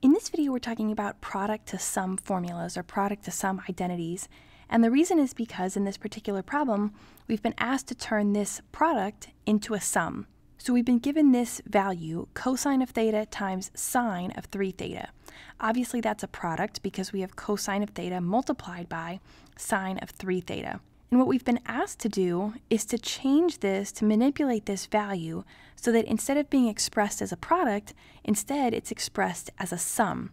In this video, we're talking about product to sum formulas or product to sum identities. And the reason is because in this particular problem, we've been asked to turn this product into a sum. So we've been given this value, cosine of theta times sine of 3 theta. Obviously that's a product because we have cosine of theta multiplied by sine of 3 theta. And what we've been asked to do is to change this, to manipulate this value, so that instead of being expressed as a product, instead it's expressed as a sum.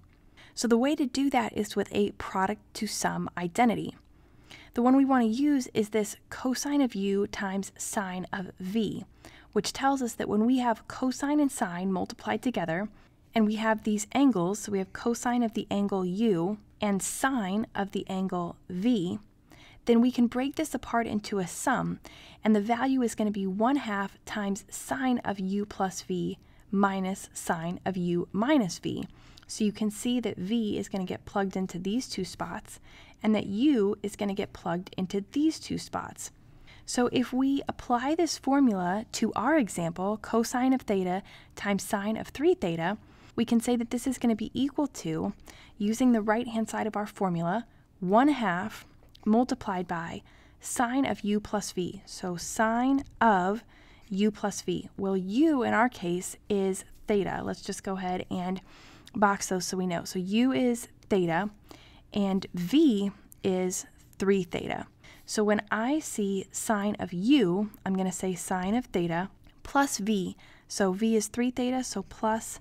So the way to do that is with a product to sum identity. The one we want to use is this cosine of u times sine of v, which tells us that when we have cosine and sine multiplied together, and we have these angles, so we have cosine of the angle u and sine of the angle v, then we can break this apart into a sum, and the value is going to be 1 half times sine of u plus v minus sine of u minus v. So you can see that v is going to get plugged into these two spots, and that u is going to get plugged into these two spots. So if we apply this formula to our example, cosine of theta times sine of 3 theta, we can say that this is going to be equal to, using the right-hand side of our formula, 1 half multiplied by sine of u plus v. So sine of u plus v. Well, u in our case is theta. Let's just go ahead and box those so we know. So u is theta and v is 3 theta. So when I see sine of u, I'm going to say sine of theta plus v. So v is 3 theta, so plus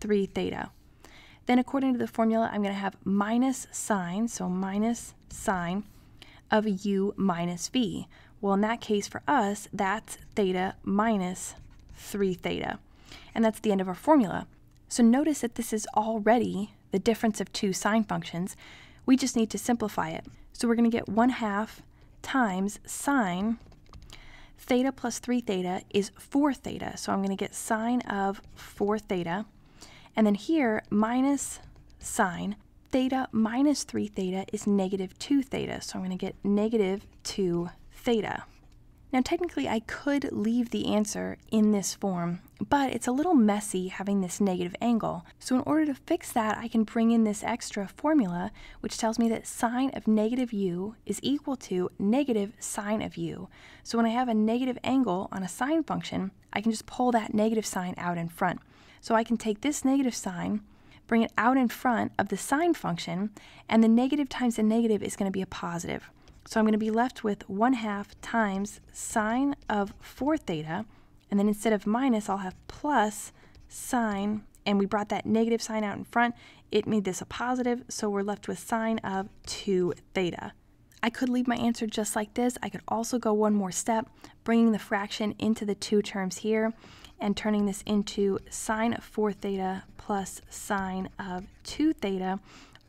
3 theta. Then according to the formula, I'm going to have minus sine, so minus sine of u minus v. Well, in that case for us, that's theta minus 3 theta. And that's the end of our formula. So notice that this is already the difference of two sine functions. We just need to simplify it. So we're going to get 1 half times sine theta plus 3 theta is 4 theta. So I'm going to get sine of 4 theta. And then here, minus sine theta minus 3 theta is negative 2 theta, so I'm going to get negative 2 theta. Now technically I could leave the answer in this form, but it's a little messy having this negative angle. So in order to fix that, I can bring in this extra formula, which tells me that sine of negative u is equal to negative sine of u. So when I have a negative angle on a sine function, I can just pull that negative sign out in front. So I can take this negative sign bring it out in front of the sine function, and the negative times the negative is going to be a positive. So I'm going to be left with 1 half times sine of 4 theta, and then instead of minus, I'll have plus sine, and we brought that negative sign out in front. It made this a positive, so we're left with sine of 2 theta. I could leave my answer just like this. I could also go one more step, bringing the fraction into the two terms here, and turning this into sine of 4 theta plus sine of 2 theta,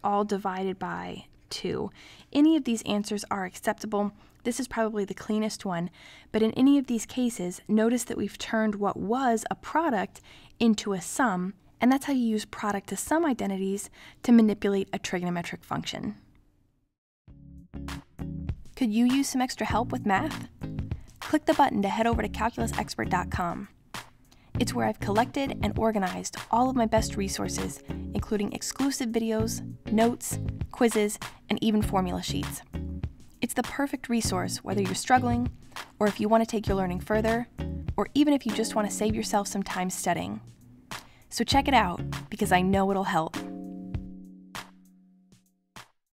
all divided by 2. Any of these answers are acceptable. This is probably the cleanest one, but in any of these cases, notice that we've turned what was a product into a sum, and that's how you use product to sum identities to manipulate a trigonometric function. Could you use some extra help with math? Click the button to head over to calculusexpert.com. It's where I've collected and organized all of my best resources, including exclusive videos, notes, quizzes, and even formula sheets. It's the perfect resource whether you're struggling, or if you want to take your learning further, or even if you just want to save yourself some time studying. So check it out, because I know it'll help.